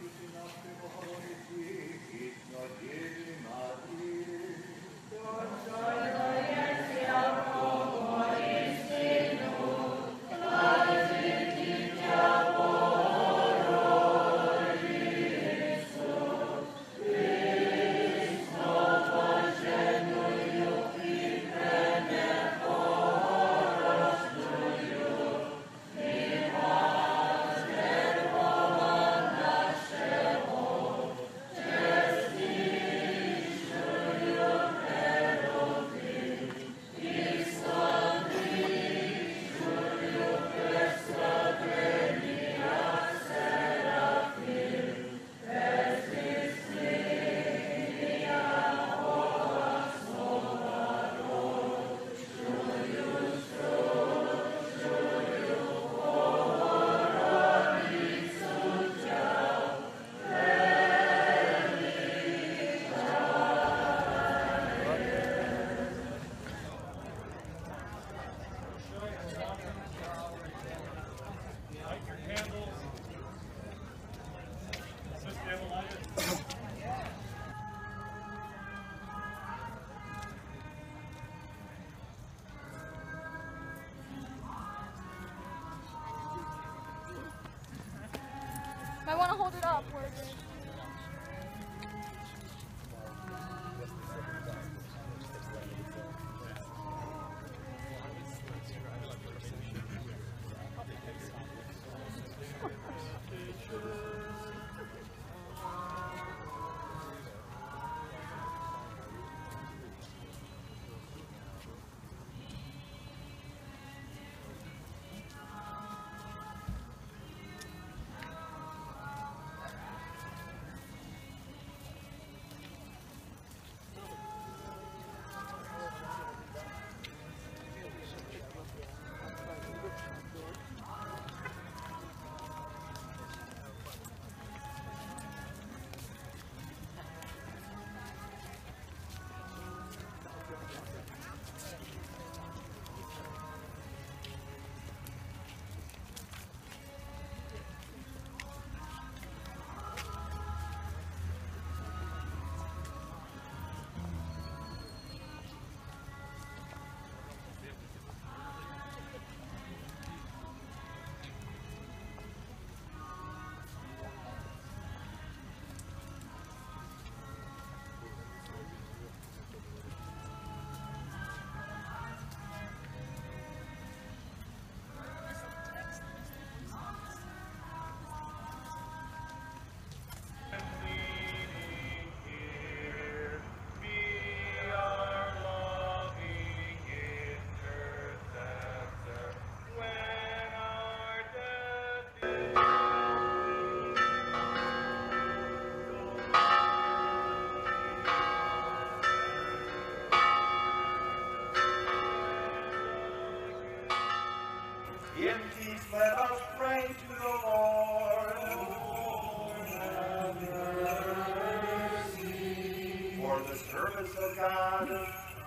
speaking of people I want to hold it up.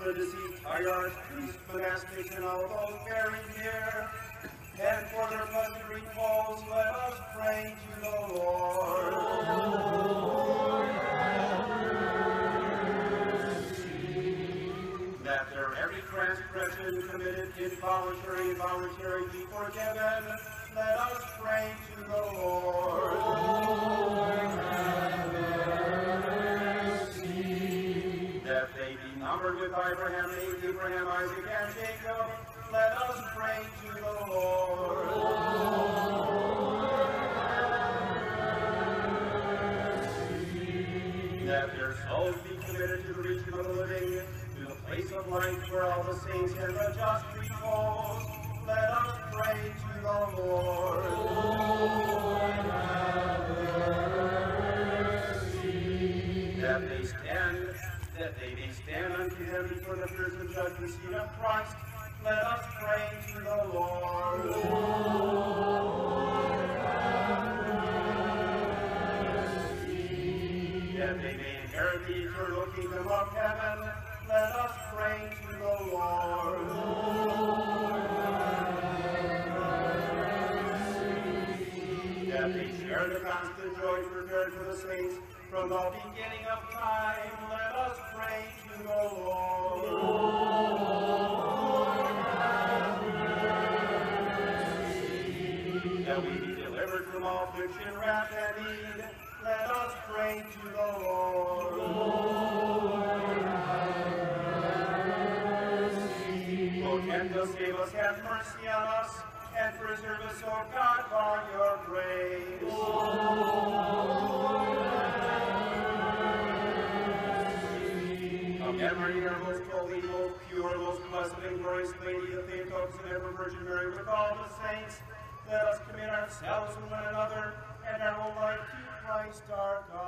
The deceased hierarchs, priests, monastics, and all those buried here, and for their blessed repose, let us pray to the Lord. that their every transgression committed involuntary and voluntary be forgiven. Let us Abraham, Isaac, and Jacob. Let us pray to the Lord. that their souls be committed to the region of the living, to the place of life where all the saints and the just repose. Let us pray to the Lord. That they stand, that they may stand unto him before the fearsome judgment seat of Christ. Let us pray to the Lord. that they may inherit the eternal kingdom of heaven. Let us pray to the Lord. That they share the constant joy prepared for the saints from the beginning of time. Let us pray to the Lord. that we be delivered from all affliction, wrath, and need. Let us pray to the Lord. O tender, save us, have mercy on us, and preserve us, O God, by your grace. Of Mary, our most holy, most pure, most blessed, and glorious Lady of Theotokos and ever Virgin Mary, with all the saints, let us commit ourselves and one another and our whole life to Christ our God.